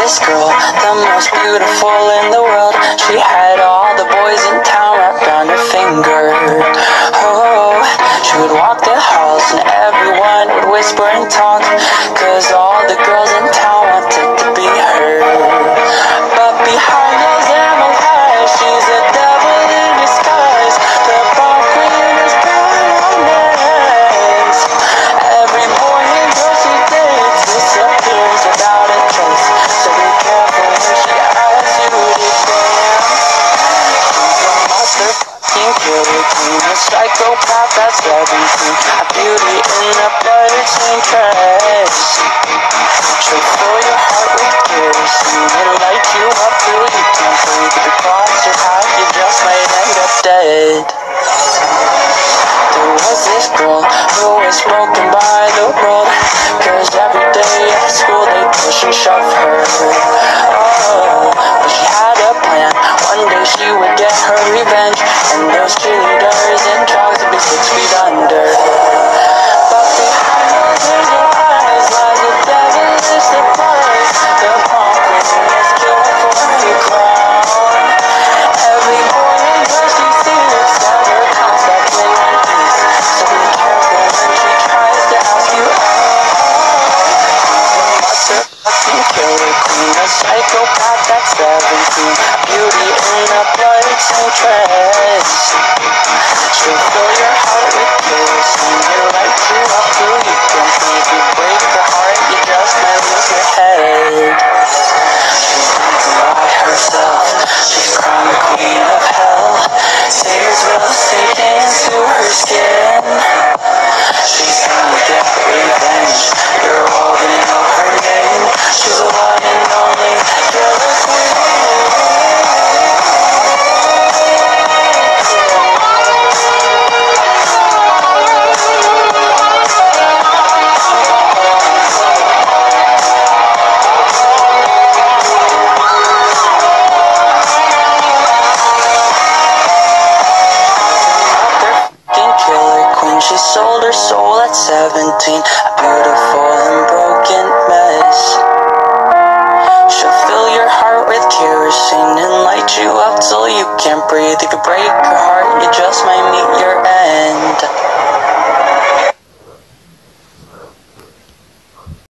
this girl, the most beautiful in the world. She had all the boys in town wrapped around her finger. Oh, she would walk the halls and everyone would whisper and talk. Cause psychopath that's 17, a beauty in a blood-stained dress. She'll fill your heart with kerosene and light you up till you can't breathe. You cross your path, you just might end up dead. There was this girl who was broken by the world Cause every day at school they push and shove her Motherfucking killer queen, a psychopath that's 17, a beauty in a blood-stained 17. A beautiful and broken mess. She'll fill your heart with kerosene and light you up till you can't breathe. If You break her heart, you just might meet your.